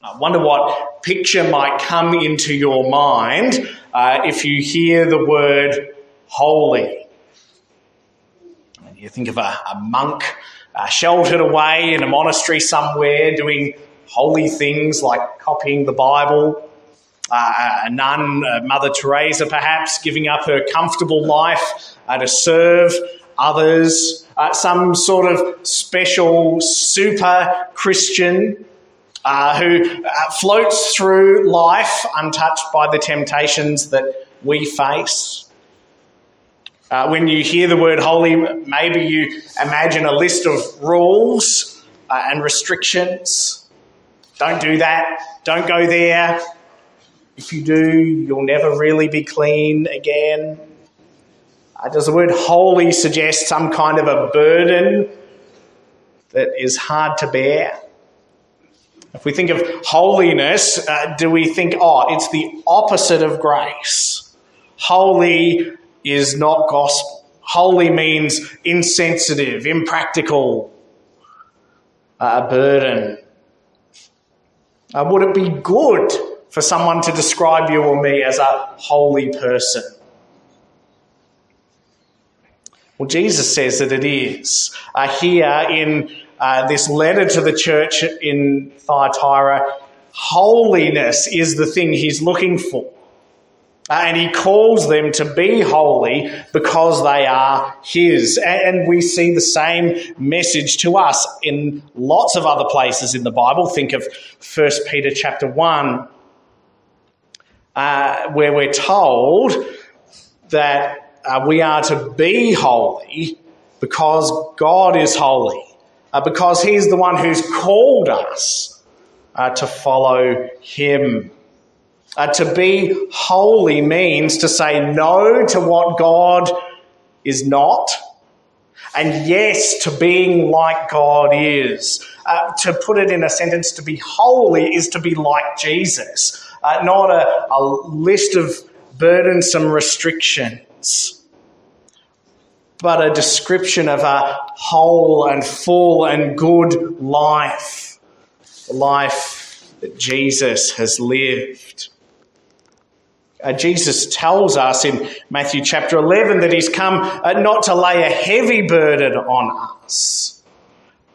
I wonder what picture might come into your mind uh, if you hear the word holy. And You think of a, a monk uh, sheltered away in a monastery somewhere doing holy things like copying the Bible. Uh, a nun, uh, Mother Teresa perhaps, giving up her comfortable life uh, to serve others. Uh, some sort of special super Christian uh, who uh, floats through life untouched by the temptations that we face. Uh, when you hear the word holy, maybe you imagine a list of rules uh, and restrictions. Don't do that. Don't go there. If you do, you'll never really be clean again. Uh, does the word holy suggest some kind of a burden that is hard to bear? If we think of holiness, uh, do we think, oh, it's the opposite of grace? Holy is not gospel. Holy means insensitive, impractical, uh, a burden. Uh, would it be good for someone to describe you or me as a holy person? Well, Jesus says that it is. Uh, here in uh, this letter to the church in Thyatira, holiness is the thing he's looking for. Uh, and he calls them to be holy because they are his. And we see the same message to us in lots of other places in the Bible. Think of 1 Peter chapter 1, uh, where we're told that uh, we are to be holy because God is holy uh, because He's the one who's called us uh, to follow Him. Uh, to be holy means to say no to what God is not, and yes to being like God is. Uh, to put it in a sentence, to be holy is to be like Jesus, uh, not a, a list of burdensome restrictions but a description of a whole and full and good life, the life that Jesus has lived. Uh, Jesus tells us in Matthew chapter 11 that he's come uh, not to lay a heavy burden on us,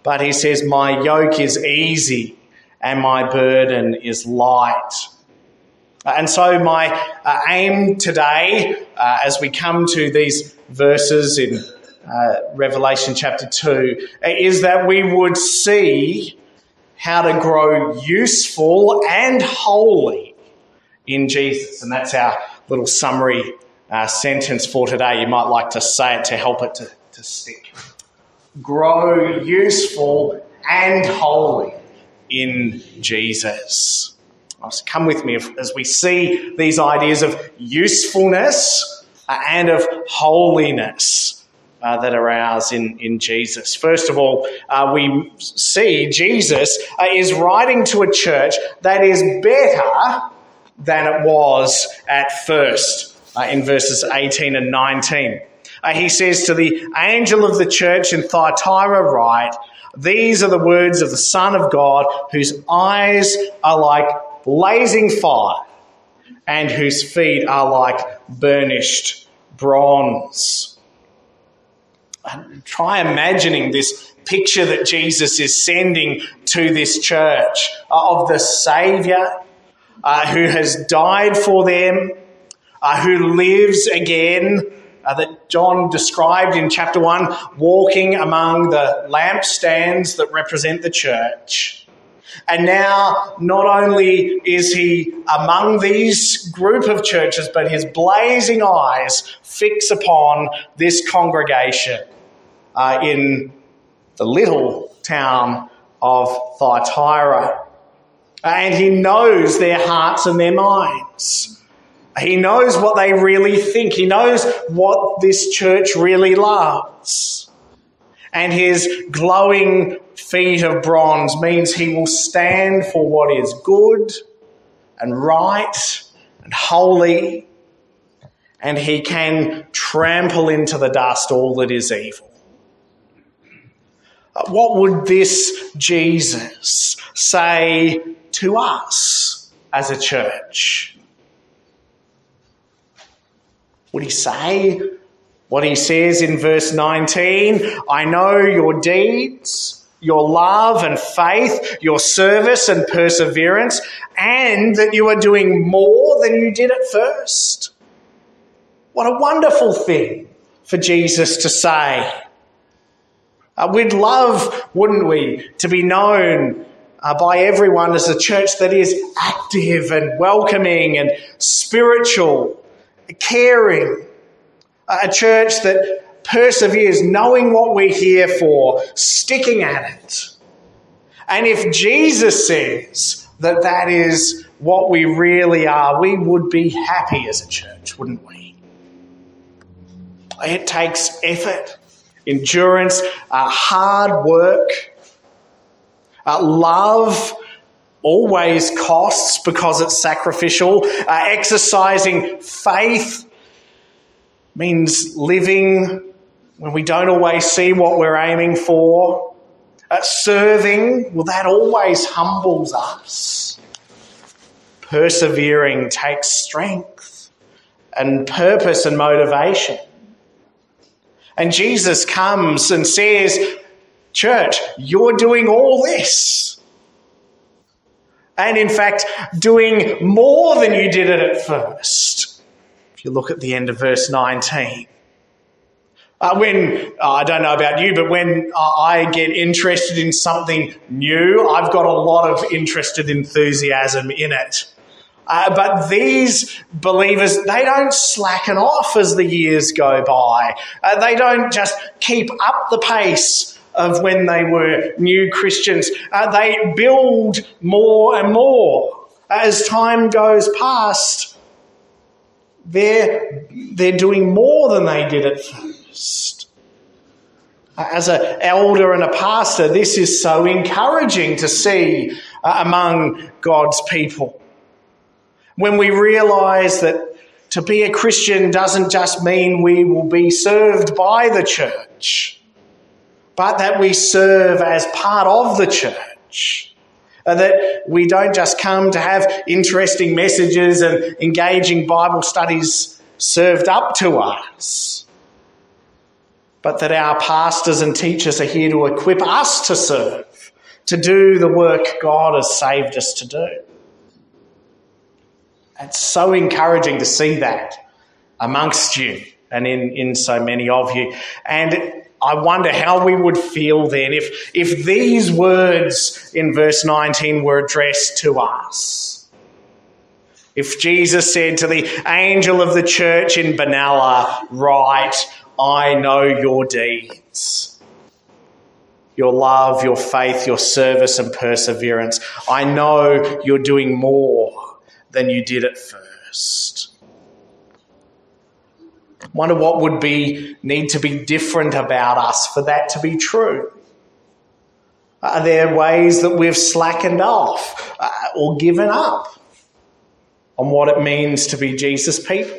but he says, My yoke is easy and my burden is light. Uh, and so, my uh, aim today, uh, as we come to these verses in uh, Revelation chapter 2 is that we would see how to grow useful and holy in Jesus. And that's our little summary uh, sentence for today. You might like to say it to help it to, to stick. Grow useful and holy in Jesus. Come with me as we see these ideas of usefulness and of holiness uh, that are ours in, in Jesus. First of all, uh, we see Jesus uh, is writing to a church that is better than it was at first uh, in verses 18 and 19. Uh, he says to the angel of the church in Thyatira, write, These are the words of the Son of God, whose eyes are like blazing fire and whose feet are like burnished bronze. Try imagining this picture that Jesus is sending to this church of the Saviour uh, who has died for them, uh, who lives again, uh, that John described in chapter 1, walking among the lampstands that represent the church. And now, not only is he among these group of churches, but his blazing eyes fix upon this congregation uh, in the little town of Thyatira. And he knows their hearts and their minds. He knows what they really think. He knows what this church really loves. And his glowing feet of bronze means he will stand for what is good and right and holy, and he can trample into the dust all that is evil. Uh, what would this Jesus say to to us as a church. Would he say what he says in verse 19? I know your deeds, your love and faith, your service and perseverance, and that you are doing more than you did at first. What a wonderful thing for Jesus to say. Uh, we'd love, wouldn't we, to be known uh, by everyone as a church that is active and welcoming and spiritual, caring, a church that perseveres, knowing what we're here for, sticking at it. And if Jesus says that that is what we really are, we would be happy as a church, wouldn't we? It takes effort, endurance, uh, hard work, uh, love always costs because it's sacrificial. Uh, exercising faith means living when we don't always see what we're aiming for. Serving, well, that always humbles us. Persevering takes strength and purpose and motivation. And Jesus comes and says, Church, you're doing all this. And in fact, doing more than you did it at first. You look at the end of verse 19. Uh, when, uh, I don't know about you, but when uh, I get interested in something new, I've got a lot of interested enthusiasm in it. Uh, but these believers, they don't slacken off as the years go by. Uh, they don't just keep up the pace of when they were new Christians. Uh, they build more and more. As time goes past, they're, they're doing more than they did at first. As an elder and a pastor, this is so encouraging to see uh, among God's people. When we realize that to be a Christian doesn't just mean we will be served by the church, but that we serve as part of the church. That we don't just come to have interesting messages and engaging Bible studies served up to us, but that our pastors and teachers are here to equip us to serve, to do the work God has saved us to do. It's so encouraging to see that amongst you and in, in so many of you. And I wonder how we would feel then if, if these words in verse 19 were addressed to us. If Jesus said to the angel of the church in Benalla, Write, I know your deeds, your love, your faith, your service, and perseverance. I know you're doing more than you did at first. Wonder what would be need to be different about us for that to be true. Are there ways that we've slackened off uh, or given up on what it means to be Jesus people?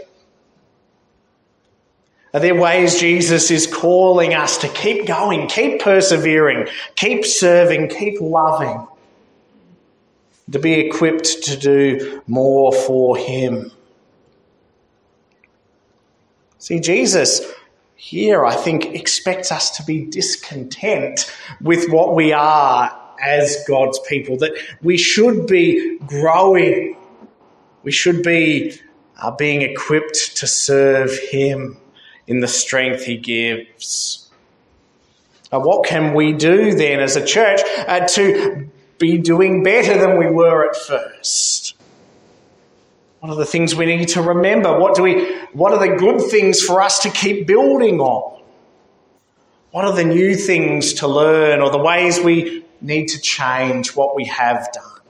Are there ways Jesus is calling us to keep going, keep persevering, keep serving, keep loving? to be equipped to do more for Him. See, Jesus here, I think, expects us to be discontent with what we are as God's people, that we should be growing, we should be uh, being equipped to serve Him in the strength He gives. Uh, what can we do then as a church uh, to be doing better than we were at first? What are the things we need to remember? What do we what are the good things for us to keep building on? What are the new things to learn or the ways we need to change what we have done?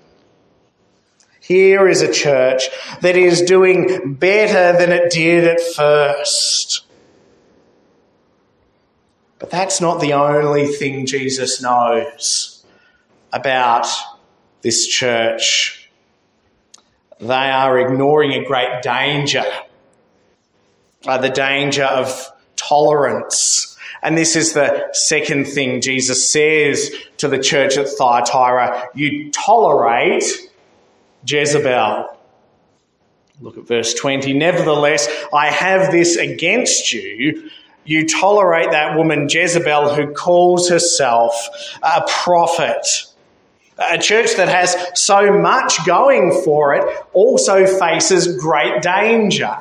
Here is a church that is doing better than it did at first. But that's not the only thing Jesus knows about this church. They are ignoring a great danger, uh, the danger of tolerance. And this is the second thing Jesus says to the church at Thyatira you tolerate Jezebel. Look at verse 20. Nevertheless, I have this against you. You tolerate that woman Jezebel who calls herself a prophet. A church that has so much going for it also faces great danger.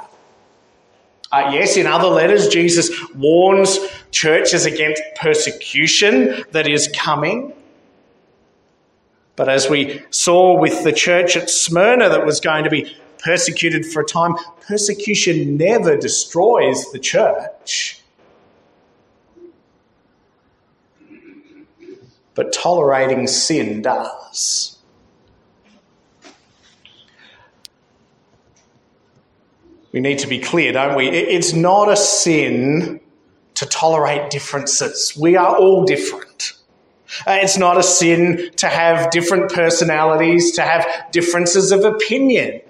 Uh, yes, in other letters, Jesus warns churches against persecution that is coming. But as we saw with the church at Smyrna that was going to be persecuted for a time, persecution never destroys the church. But tolerating sin does. We need to be clear, don't we? It's not a sin to tolerate differences. We are all different. Uh, it's not a sin to have different personalities, to have differences of opinion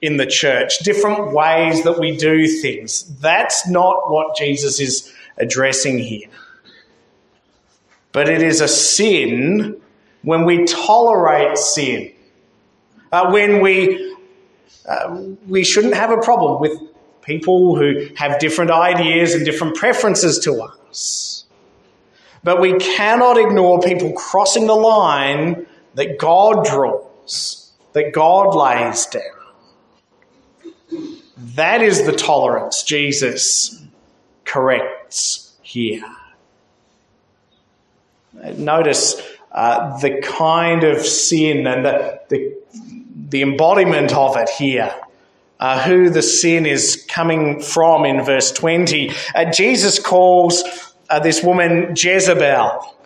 in the church, different ways that we do things. That's not what Jesus is addressing here. But it is a sin when we tolerate sin, uh, when we uh, we shouldn't have a problem with people who have different ideas and different preferences to us. But we cannot ignore people crossing the line that God draws, that God lays down. That is the tolerance Jesus corrects here. Notice uh, the kind of sin and the, the, the embodiment of it here. Uh, who the sin is coming from in verse 20. Uh, Jesus calls uh, this woman Jezebel.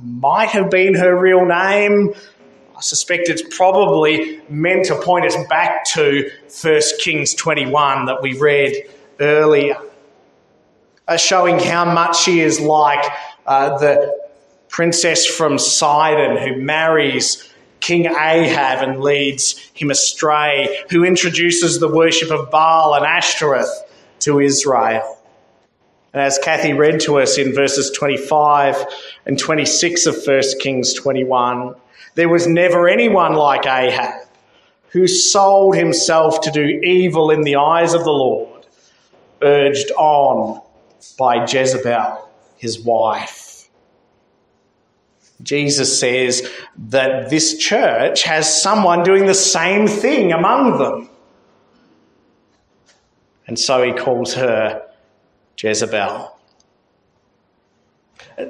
Might have been her real name. I suspect it's probably meant to point us back to 1 Kings 21 that we read earlier, uh, showing how much she is like uh, the princess from Sidon who marries King Ahab and leads him astray, who introduces the worship of Baal and Ashtoreth to Israel. And as Kathy read to us in verses 25 and 26 of 1 Kings 21, there was never anyone like Ahab who sold himself to do evil in the eyes of the Lord, urged on by Jezebel, his wife. Jesus says that this church has someone doing the same thing among them. And so he calls her Jezebel.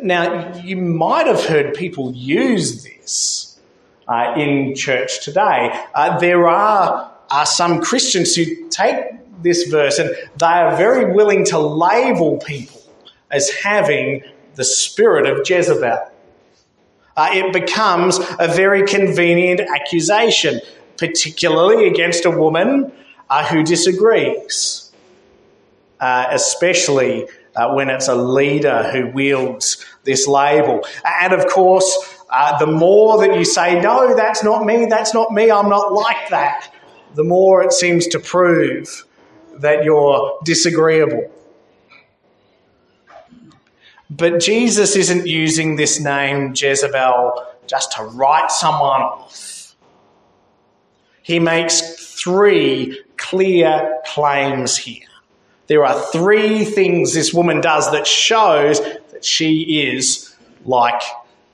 Now, you might have heard people use this uh, in church today. Uh, there are, are some Christians who take this verse and they are very willing to label people as having the spirit of Jezebel uh, it becomes a very convenient accusation, particularly against a woman uh, who disagrees, uh, especially uh, when it's a leader who wields this label. And of course, uh, the more that you say, no, that's not me, that's not me, I'm not like that, the more it seems to prove that you're disagreeable. But Jesus isn't using this name Jezebel just to write someone off. He makes three clear claims here. There are three things this woman does that shows that she is like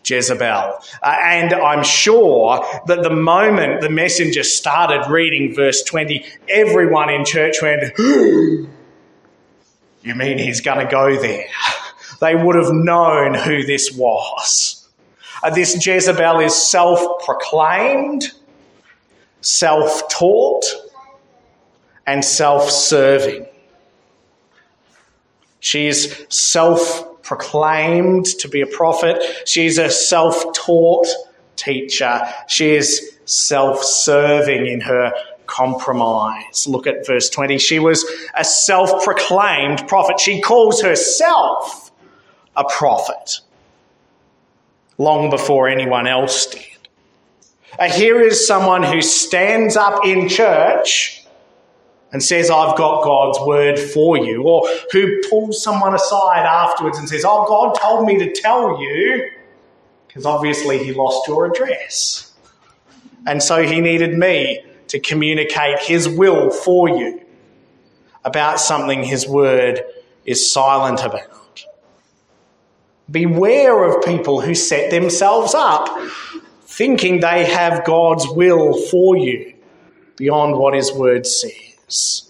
Jezebel. Uh, and I'm sure that the moment the messenger started reading verse 20, everyone in church went, You mean he's going to go there? They would have known who this was. Uh, this Jezebel is self proclaimed, self taught, and self serving. She is self proclaimed to be a prophet. She's a self taught teacher. She is self serving in her compromise. Look at verse 20. She was a self proclaimed prophet. She calls herself a prophet long before anyone else did. Here is someone who stands up in church and says, I've got God's word for you, or who pulls someone aside afterwards and says, Oh, God told me to tell you, because obviously he lost your address. And so he needed me to communicate his will for you about something his word is silent about. Beware of people who set themselves up thinking they have God's will for you beyond what his word says.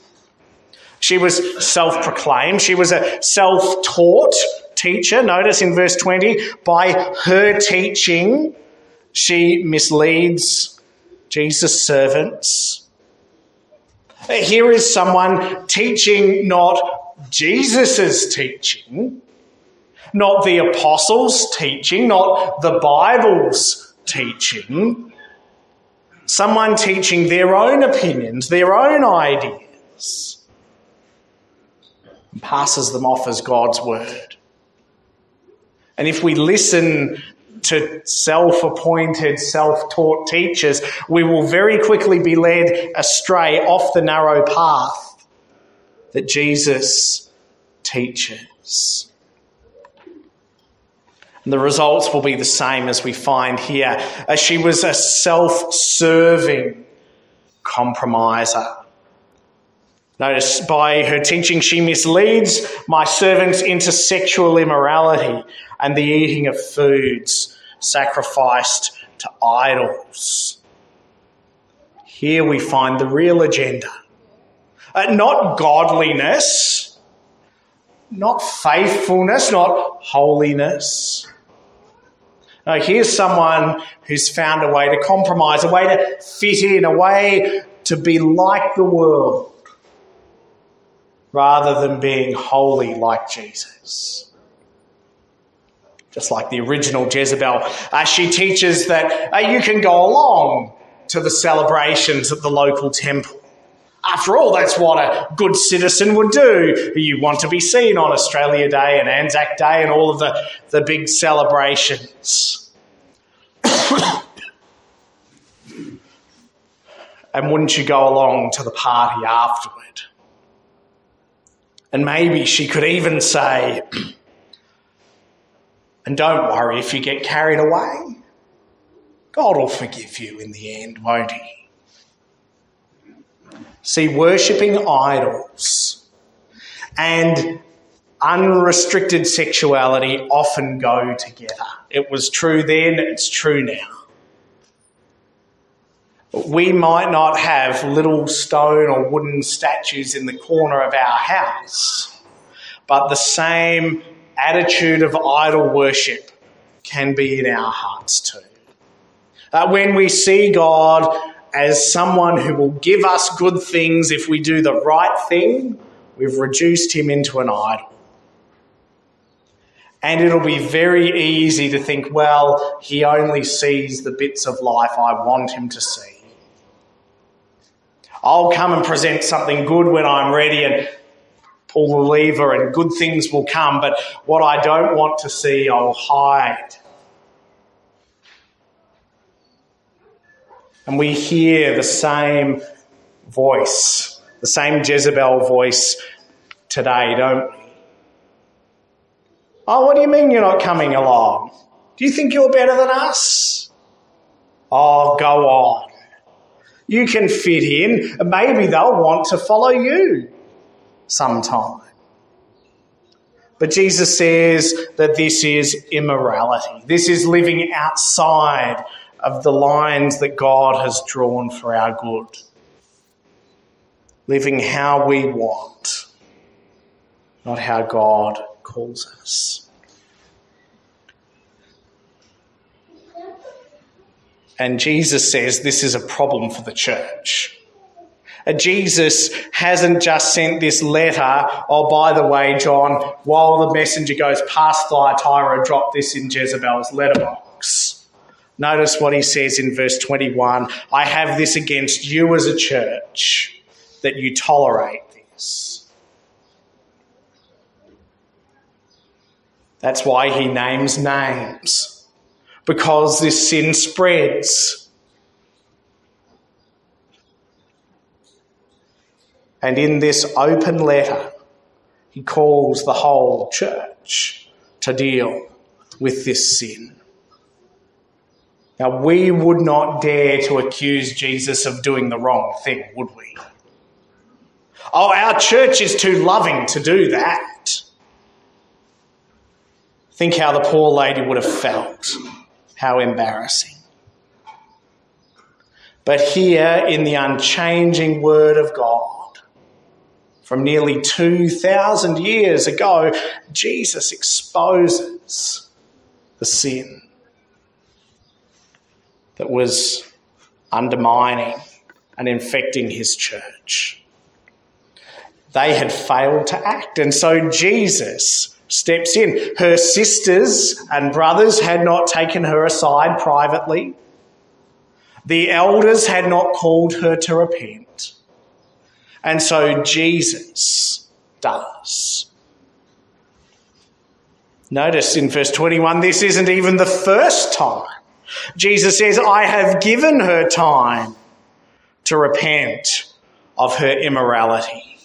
She was self proclaimed, she was a self taught teacher. Notice in verse 20, by her teaching, she misleads Jesus' servants. Here is someone teaching not Jesus' teaching, not the apostles' teaching, not the Bible's teaching. Someone teaching their own opinions, their own ideas, and passes them off as God's word. And if we listen to self appointed, self taught teachers, we will very quickly be led astray off the narrow path that Jesus teaches. And the results will be the same as we find here. As she was a self serving compromiser. Notice by her teaching, she misleads my servants into sexual immorality and the eating of foods sacrificed to idols. Here we find the real agenda. Uh, not godliness, not faithfulness, not holiness. No, here's someone who's found a way to compromise, a way to fit in, a way to be like the world rather than being holy like Jesus. Just like the original Jezebel, uh, she teaches that uh, you can go along to the celebrations at the local temple. After all, that's what a good citizen would do. You want to be seen on Australia Day and Anzac Day and all of the, the big celebrations. and wouldn't you go along to the party afterward? And maybe she could even say, and don't worry if you get carried away. God will forgive you in the end, won't He? See, worshipping idols and unrestricted sexuality often go together. It was true then, it's true now. We might not have little stone or wooden statues in the corner of our house, but the same attitude of idol worship can be in our hearts too. Uh, when we see God as someone who will give us good things if we do the right thing, we've reduced him into an idol. And it'll be very easy to think, well, he only sees the bits of life I want him to see. I'll come and present something good when I'm ready and pull the lever and good things will come. But what I don't want to see, I'll hide. And we hear the same voice, the same Jezebel voice today, don't we? Oh, what do you mean you're not coming along? Do you think you're better than us? Oh, go on. You can fit in. Maybe they'll want to follow you sometime. But Jesus says that this is immorality. This is living outside of the lines that God has drawn for our good. Living how we want, not how God calls us. And Jesus says this is a problem for the church. Jesus hasn't just sent this letter, oh, by the way, John, while the messenger goes past Thyatira, drop this in Jezebel's letterbox. Notice what he says in verse 21 I have this against you as a church, that you tolerate this. That's why he names names, because this sin spreads. And in this open letter, he calls the whole church to deal with this sin. Now, we would not dare to accuse Jesus of doing the wrong thing, would we? Oh, our church is too loving to do that. Think how the poor lady would have felt. How embarrassing. But here in the unchanging Word of God, from nearly 2,000 years ago, Jesus exposes the sin that was undermining and infecting his church. They had failed to act, and so Jesus steps in. Her sisters and brothers had not taken her aside privately. The elders had not called her to repent. And so Jesus does. Notice in verse 21, this isn't even the first time. Jesus says, I have given her time to repent of her immorality,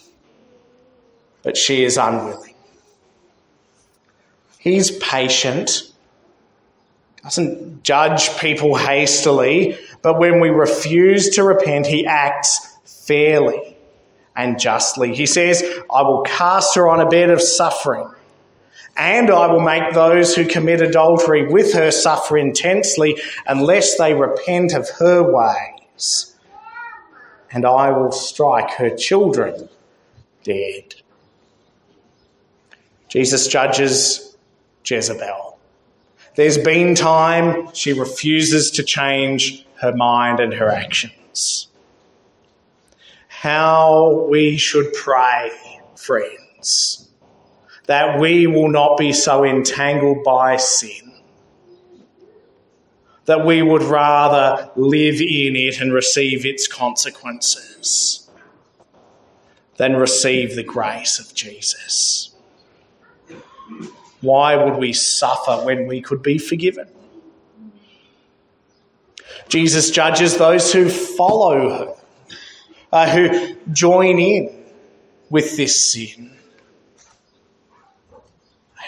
but she is unwilling. He's patient, doesn't judge people hastily, but when we refuse to repent, he acts fairly and justly. He says, I will cast her on a bed of suffering, and I will make those who commit adultery with her suffer intensely unless they repent of her ways. And I will strike her children dead. Jesus judges Jezebel. There's been time she refuses to change her mind and her actions. How we should pray, friends, that we will not be so entangled by sin, that we would rather live in it and receive its consequences than receive the grace of Jesus. Why would we suffer when we could be forgiven? Jesus judges those who follow her, uh, who join in with this sin.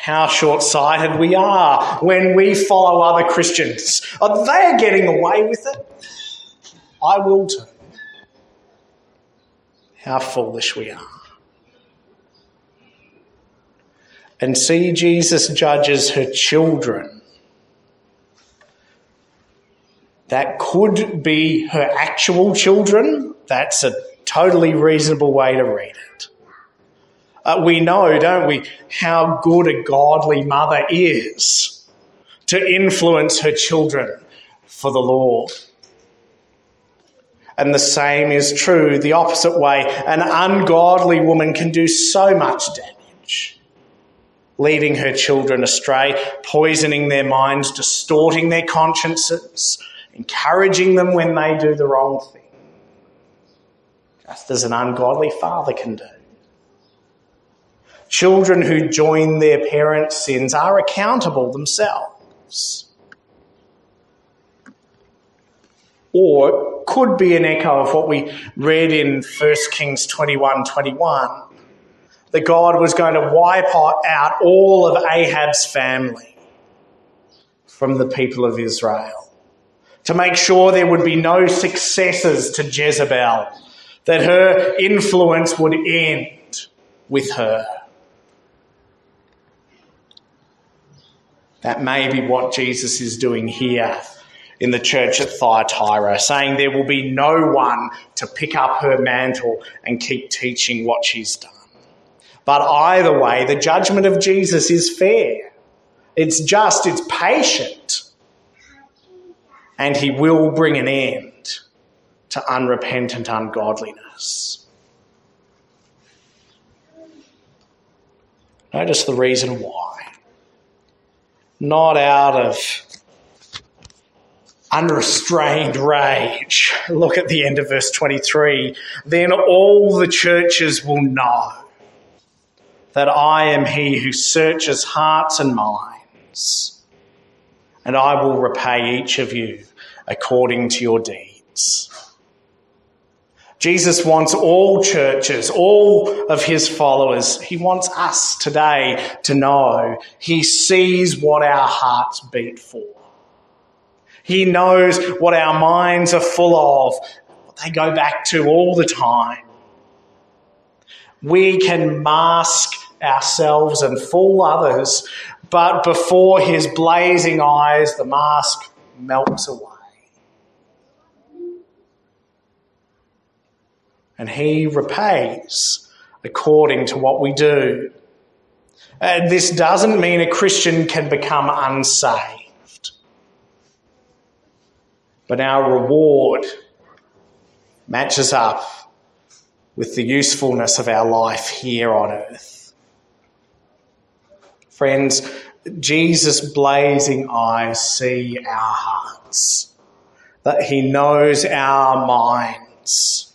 How short sighted we are when we follow other Christians. Oh, they are getting away with it. I will too. How foolish we are. And see, Jesus judges her children That could be her actual children. That's a totally reasonable way to read it. Uh, we know, don't we, how good a godly mother is to influence her children for the Lord. And the same is true the opposite way. An ungodly woman can do so much damage, leading her children astray, poisoning their minds, distorting their consciences, encouraging them when they do the wrong thing, just as an ungodly father can do. Children who join their parents' sins are accountable themselves. Or could be an echo of what we read in 1 Kings 21 21 that God was going to wipe out all of Ahab's family from the people of Israel to make sure there would be no successors to Jezebel, that her influence would end with her. That may be what Jesus is doing here in the church at Thyatira, saying there will be no one to pick up her mantle and keep teaching what she's done. But either way, the judgment of Jesus is fair. It's just, it's patient and he will bring an end to unrepentant ungodliness. Notice the reason why. Not out of unrestrained rage. Look at the end of verse 23. Then all the churches will know that I am he who searches hearts and minds, and I will repay each of you according to your deeds. Jesus wants all churches, all of his followers, he wants us today to know he sees what our hearts beat for. He knows what our minds are full of, what they go back to all the time. We can mask ourselves and fool others, but before his blazing eyes, the mask melts away. And he repays according to what we do. And this doesn't mean a Christian can become unsaved. But our reward matches up with the usefulness of our life here on earth. Friends, Jesus' blazing eyes see our hearts, that he knows our minds.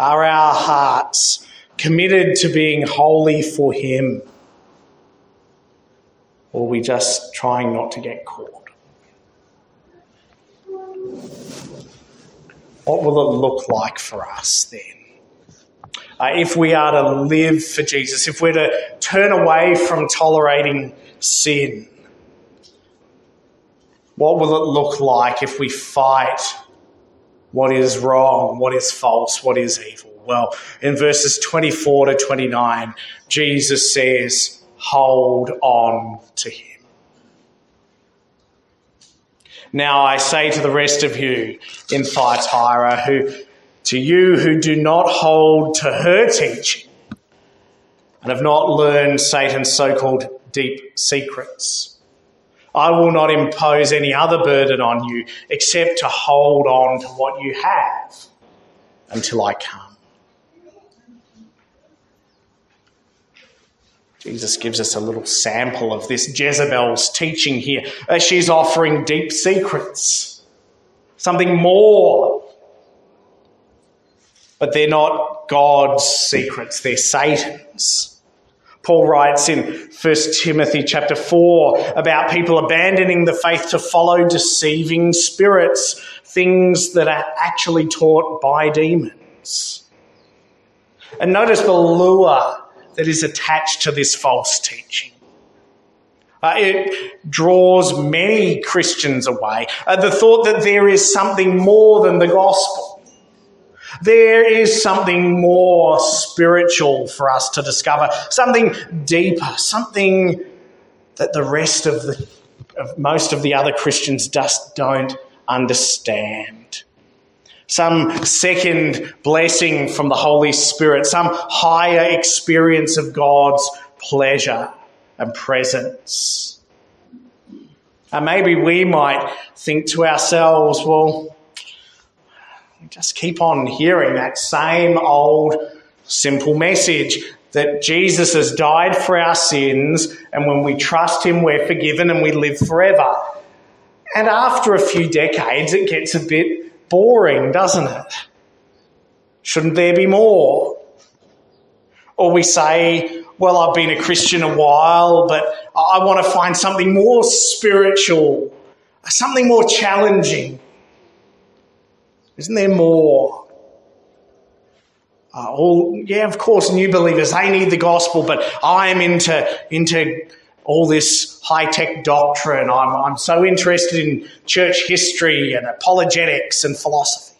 Are our hearts committed to being holy for him? Or are we just trying not to get caught? What will it look like for us then? Uh, if we are to live for Jesus, if we're to turn away from tolerating sin, what will it look like if we fight what is wrong, what is false, what is evil? Well, in verses 24 to 29, Jesus says, hold on to him. Now I say to the rest of you in Thyatira, who to you who do not hold to her teaching and have not learned Satan's so-called deep secrets. I will not impose any other burden on you except to hold on to what you have until I come. Jesus gives us a little sample of this Jezebel's teaching here. She's offering deep secrets, something more. But they're not God's secrets, they're Satan's. Paul writes in 1 Timothy chapter 4 about people abandoning the faith to follow deceiving spirits, things that are actually taught by demons. And notice the lure that is attached to this false teaching. Uh, it draws many Christians away. Uh, the thought that there is something more than the gospel. There is something more spiritual for us to discover, something deeper, something that the rest of the of most of the other Christians just don't understand some second blessing from the Holy Spirit, some higher experience of God's pleasure and presence. And maybe we might think to ourselves, well, just keep on hearing that same old simple message that Jesus has died for our sins, and when we trust Him, we're forgiven and we live forever. And after a few decades, it gets a bit boring, doesn't it? Shouldn't there be more? Or we say, well, I've been a Christian a while, but I want to find something more spiritual, something more challenging. Isn't there more? Uh, all, yeah, of course, new believers, they need the gospel, but I'm into, into all this high tech doctrine. I'm, I'm so interested in church history and apologetics and philosophy.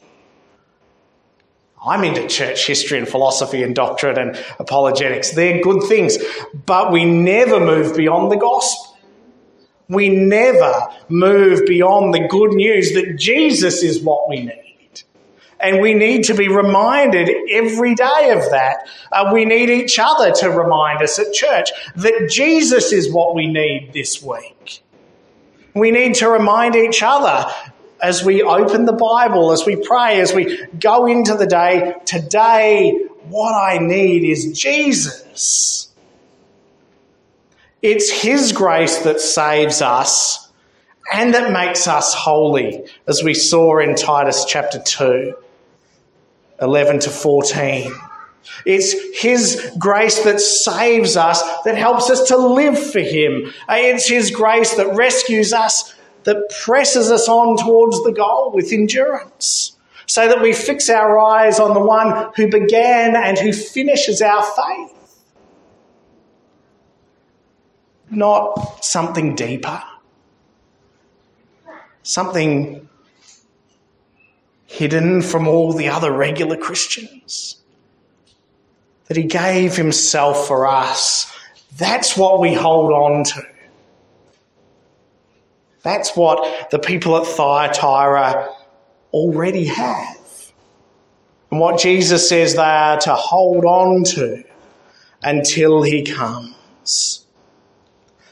I'm into church history and philosophy and doctrine and apologetics. They're good things, but we never move beyond the gospel. We never move beyond the good news that Jesus is what we need. And we need to be reminded every day of that. Uh, we need each other to remind us at church that Jesus is what we need this week. We need to remind each other as we open the Bible, as we pray, as we go into the day, today, what I need is Jesus. It's His grace that saves us and that makes us holy, as we saw in Titus chapter 2. 11 to 14. It's His grace that saves us, that helps us to live for Him. It's His grace that rescues us, that presses us on towards the goal with endurance, so that we fix our eyes on the one who began and who finishes our faith. Not something deeper, something hidden from all the other regular Christians. That he gave himself for us. That's what we hold on to. That's what the people at Thyatira already have. And what Jesus says they are to hold on to until he comes.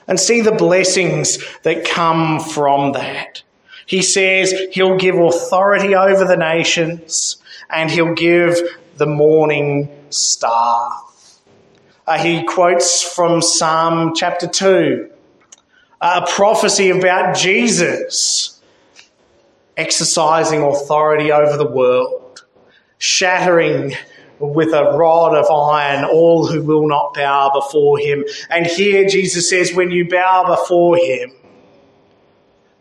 And see the blessings that come from that. He says he'll give authority over the nations and he'll give the morning star. Uh, he quotes from Psalm chapter 2, a prophecy about Jesus exercising authority over the world, shattering with a rod of iron all who will not bow before him. And here Jesus says, when you bow before him,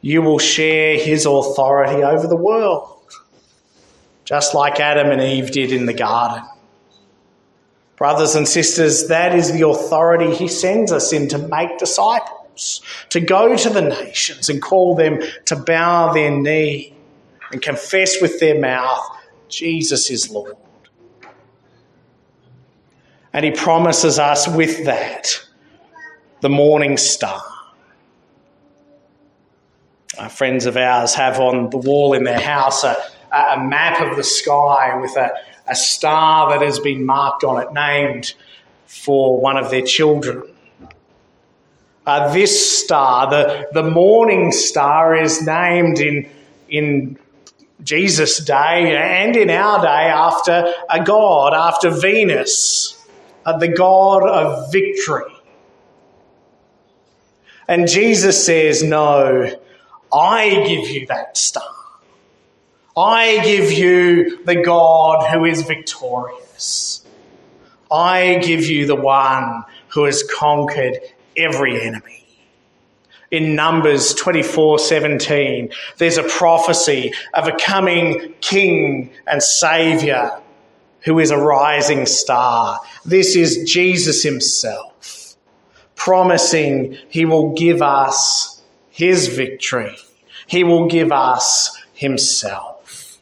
you will share his authority over the world, just like Adam and Eve did in the garden. Brothers and sisters, that is the authority he sends us in to make disciples, to go to the nations and call them to bow their knee and confess with their mouth, Jesus is Lord. And he promises us with that the morning star. Uh, friends of ours have on the wall in their house a, a map of the sky with a, a star that has been marked on it, named for one of their children. Uh, this star, the, the morning star, is named in, in Jesus' day and in our day after a god, after Venus, uh, the god of victory. And Jesus says, No, I give you that star. I give you the God who is victorious. I give you the one who has conquered every enemy. In Numbers 24:17, there's a prophecy of a coming king and savior who is a rising star. This is Jesus himself, promising he will give us his victory. He will give us himself.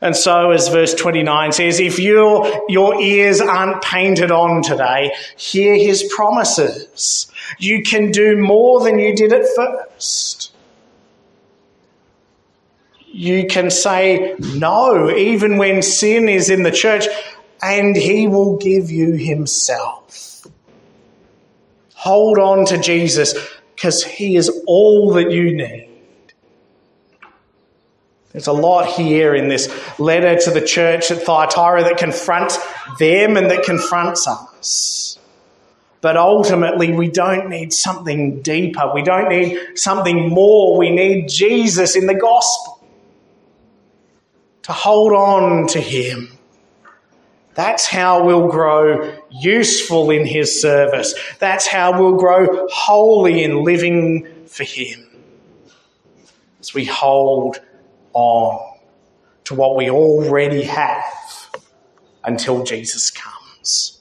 And so, as verse 29 says, if your, your ears aren't painted on today, hear his promises. You can do more than you did at first. You can say no, even when sin is in the church, and he will give you himself. Hold on to Jesus because He is all that you need. There's a lot here in this letter to the church at Thyatira that confronts them and that confronts us. But ultimately, we don't need something deeper. We don't need something more. We need Jesus in the gospel to hold on to Him that's how we'll grow useful in His service. That's how we'll grow holy in living for Him. As we hold on to what we already have until Jesus comes.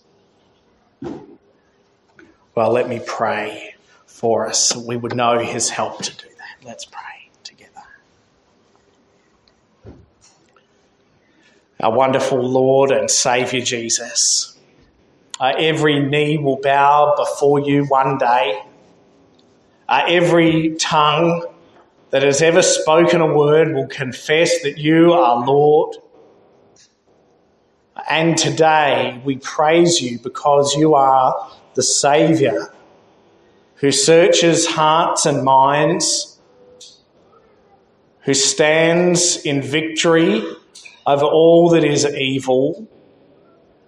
Well, let me pray for us so we would know His help to do that. Let's pray. Together. Our wonderful Lord and Saviour Jesus. Uh, every knee will bow before you one day. Uh, every tongue that has ever spoken a word will confess that you are Lord. And today we praise you because you are the Saviour who searches hearts and minds, who stands in victory over all that is evil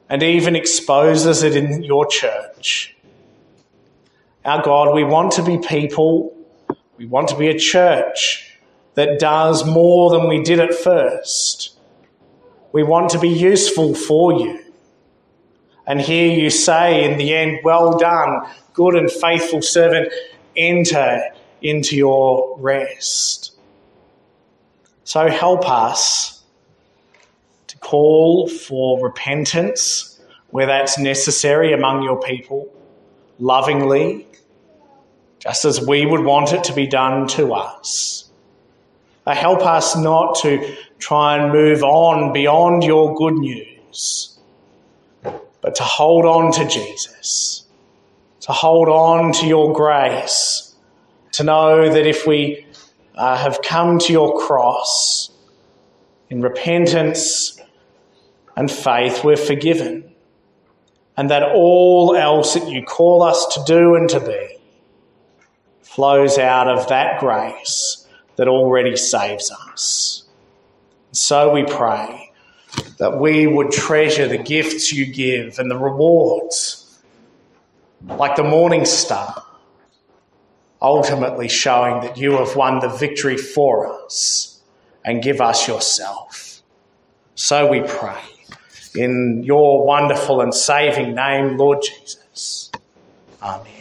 and even exposes it in your church. Our God, we want to be people, we want to be a church that does more than we did at first. We want to be useful for you. And here you say in the end, Well done, good and faithful servant, enter into your rest. So help us to call for repentance where that's necessary among your people, lovingly, just as we would want it to be done to us. Uh, help us not to try and move on beyond your good news, but to hold on to Jesus, to hold on to your grace, to know that if we uh, have come to your cross in repentance and faith, we're forgiven. And that all else that you call us to do and to be flows out of that grace that already saves us. So we pray that we would treasure the gifts you give and the rewards, like the morning star, ultimately showing that you have won the victory for us and give us yourself. So we pray in your wonderful and saving name, Lord Jesus. Amen.